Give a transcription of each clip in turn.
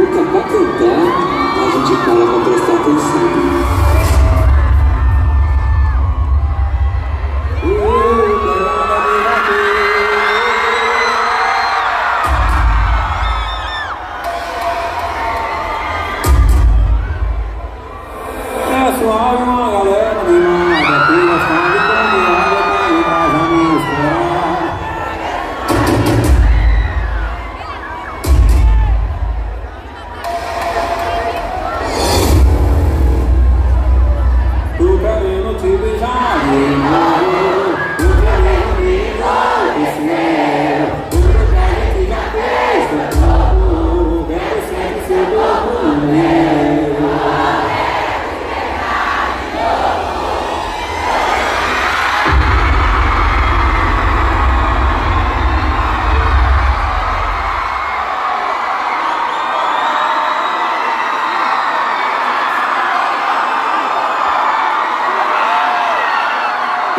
música pra cantar, a gente para pra prestar atenção. É, wow.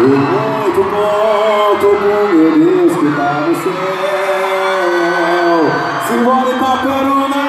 E muito conto com o Deus que tá no céu. Se vale pra peruna.